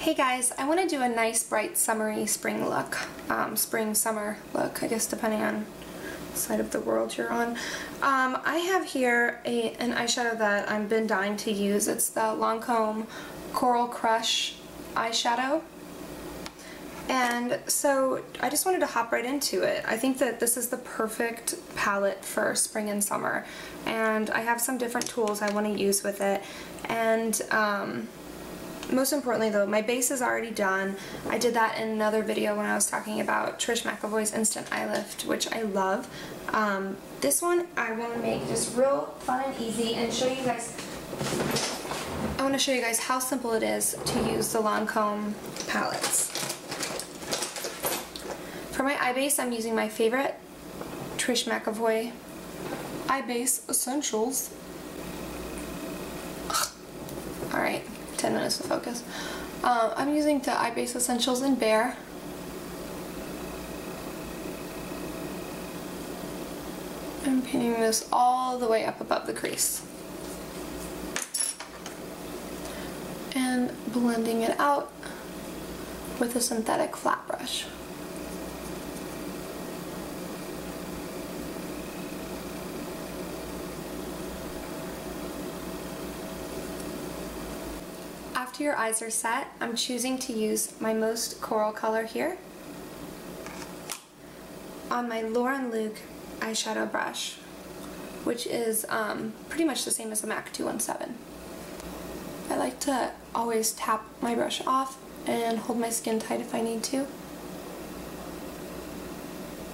Hey guys, I want to do a nice bright summery spring look, um, spring summer look, I guess depending on side of the world you're on. Um, I have here a, an eyeshadow that I've been dying to use. It's the Lancome Coral Crush eyeshadow. And so I just wanted to hop right into it. I think that this is the perfect palette for spring and summer. And I have some different tools I want to use with it. And um, most importantly though, my base is already done. I did that in another video when I was talking about Trish McEvoy's Instant Eye Lift, which I love. Um, this one I want to make just real fun and easy and show you guys I want to show you guys how simple it is to use the Lancome palettes. For my eye base, I'm using my favorite Trish McEvoy Eye Base Essentials. 10 minutes to focus. Um, I'm using the Eye Base Essentials in Bare. I'm painting this all the way up above the crease. And blending it out with a synthetic flat brush. After your eyes are set, I'm choosing to use my most coral color here on my Lauren Luke eyeshadow brush, which is um, pretty much the same as the MAC 217. I like to always tap my brush off and hold my skin tight if I need to.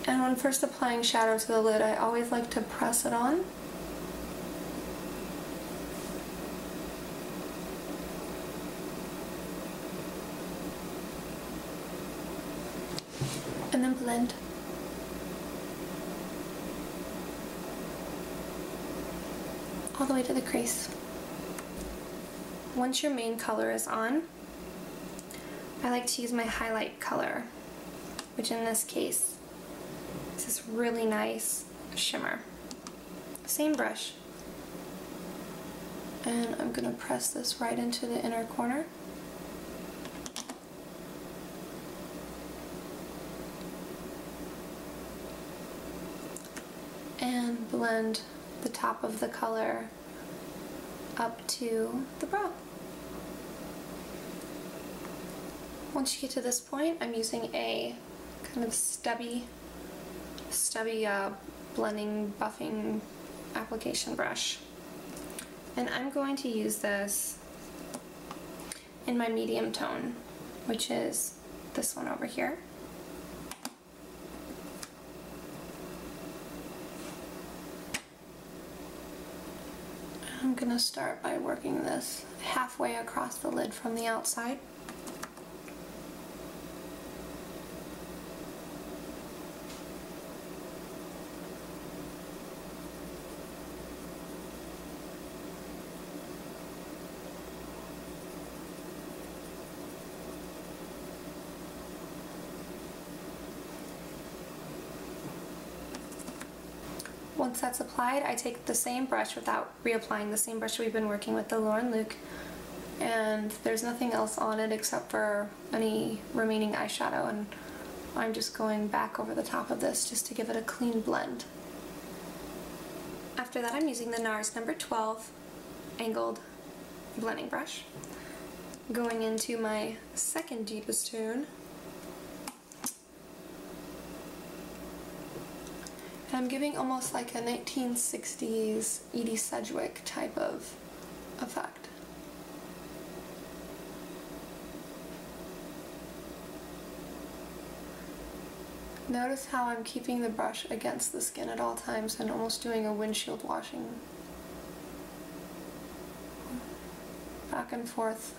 And when first applying shadow to the lid, I always like to press it on and then blend. All the way to the crease. Once your main color is on, I like to use my highlight color, which in this case is this really nice shimmer. Same brush. And I'm to press this right into the inner corner. and blend the top of the color up to the brow. Once you get to this point, I'm using a kind of stubby, stubby uh, blending, buffing application brush. And I'm going to use this in my medium tone, which is this one over here. I'm going to start by working this halfway across the lid from the outside. Once that's applied, I take the same brush without reapplying the same brush we've been working with, the Lauren Luke, and there's nothing else on it except for any remaining eyeshadow, and I'm just going back over the top of this just to give it a clean blend. After that, I'm using the NARS number 12 angled blending brush. Going into my second deepest tone, I'm giving almost like a 1960s Edie Sedgwick type of effect. Notice how I'm keeping the brush against the skin at all times and almost doing a windshield washing. Back and forth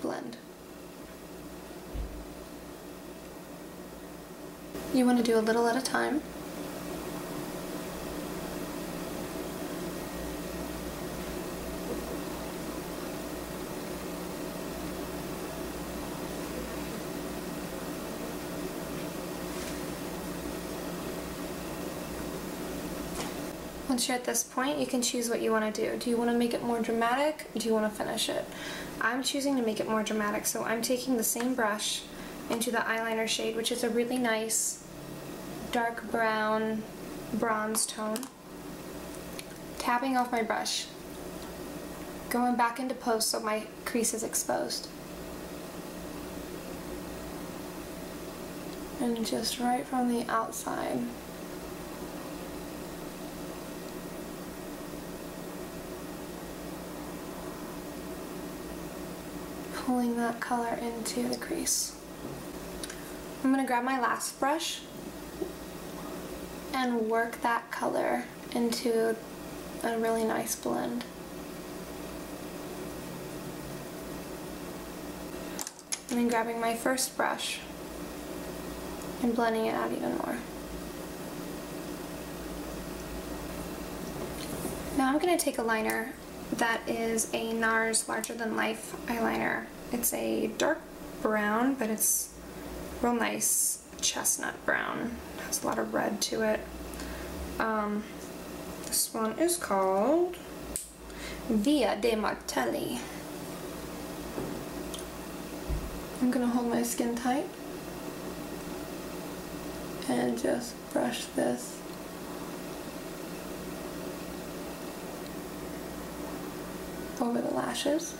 blend. You want to do a little at a time. Once you're at this point, you can choose what you want to do. Do you want to make it more dramatic? Or do you want to finish it? I'm choosing to make it more dramatic, so I'm taking the same brush into the eyeliner shade, which is a really nice dark brown bronze tone. Tapping off my brush. Going back into post so my crease is exposed. And just right from the outside. Pulling that color into the crease. I'm going to grab my last brush and work that color into a really nice blend. And then grabbing my first brush and blending it out even more. Now I'm going to take a liner that is a NARS Larger Than Life eyeliner. It's a dark brown, but it's real nice chestnut brown. Has a lot of red to it. Um, this one is called Via de Martelli. I'm gonna hold my skin tight and just brush this over the lashes.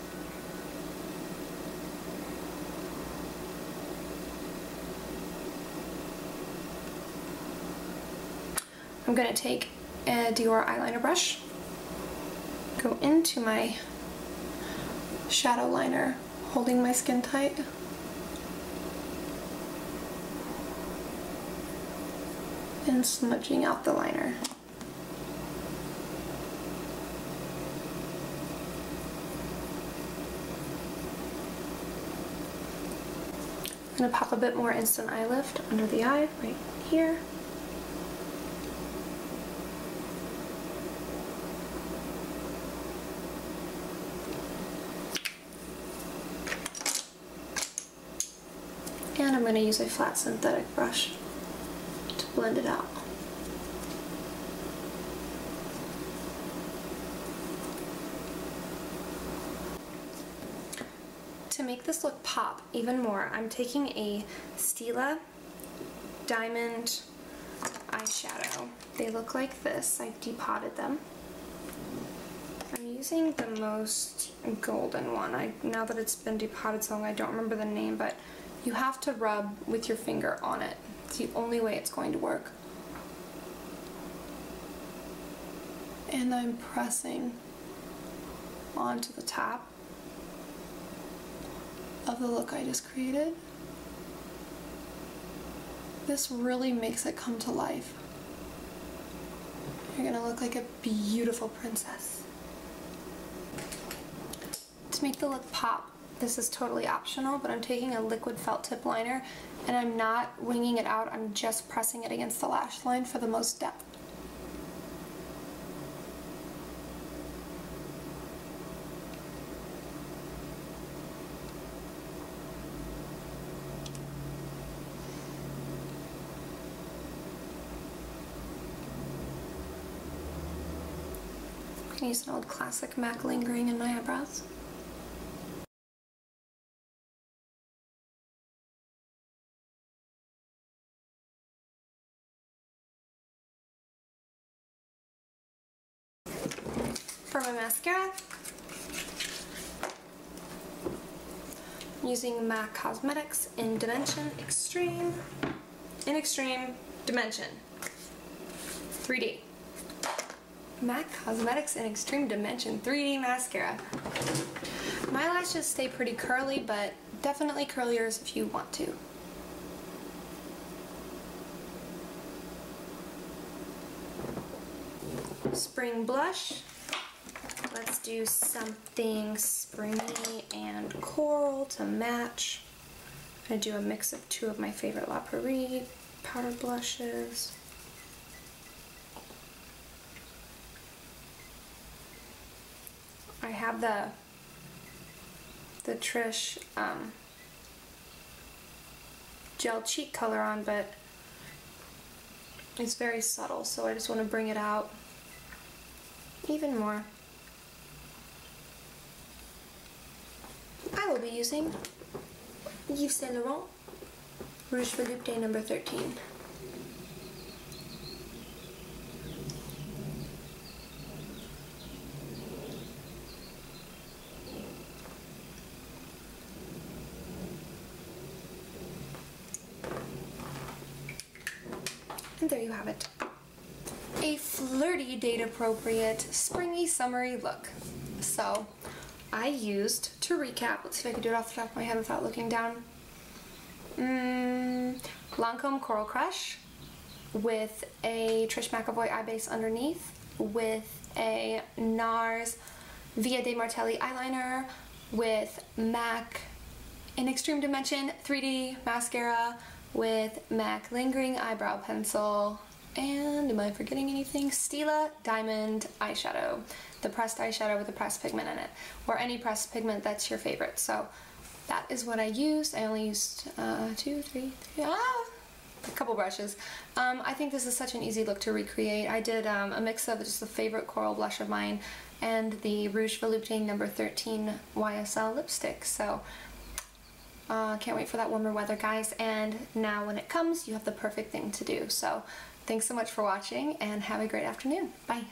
I'm going to take a Dior eyeliner brush, go into my shadow liner, holding my skin tight. And smudging out the liner. I'm going to pop a bit more Instant Eye Lift under the eye, right here. I'm going to use a flat synthetic brush to blend it out. To make this look pop even more, I'm taking a Stila Diamond eyeshadow. They look like this. I've depotted them. I'm using the most golden one. I Now that it's been depotted so long, I don't remember the name, but you have to rub with your finger on it. It's the only way it's going to work. And I'm pressing onto the top of the look I just created. This really makes it come to life. You're gonna look like a beautiful princess. To make the look pop, this is totally optional, but I'm taking a liquid felt tip liner and I'm not winging it out, I'm just pressing it against the lash line for the most depth. I use an old classic MAC lingering in my eyebrows. Mascara, using MAC Cosmetics in Dimension Extreme, in Extreme Dimension 3D. MAC Cosmetics in Extreme Dimension 3D Mascara. My lashes stay pretty curly, but definitely curliers if you want to. Spring blush. Let's do something springy and coral to match. I'm going to do a mix of two of my favorite La Prairie powder blushes. I have the the Trish um, gel cheek color on, but it's very subtle, so I just want to bring it out even more. I will be using Yves Saint Laurent Rouge Volupté number 13. And there you have it. A flirty, date appropriate, springy, summery look. So, I used, to recap, let's see if I can do it off the top of my head without looking down. Mm, Lancome Coral Crush with a Trish McEvoy eye base underneath with a NARS Via de Martelli eyeliner with MAC in Extreme Dimension 3D mascara with MAC Lingering Eyebrow Pencil and am I forgetting anything? Stila Diamond Eyeshadow. The pressed eyeshadow with the pressed pigment in it. Or any pressed pigment that's your favorite. So that is what I used. I only used uh, two, three, three, ah, a couple brushes. Um, I think this is such an easy look to recreate. I did um, a mix of just the favorite coral blush of mine and the Rouge Volupté number 13 YSL lipstick. So uh, can't wait for that warmer weather, guys. And now when it comes, you have the perfect thing to do. So thanks so much for watching and have a great afternoon. Bye.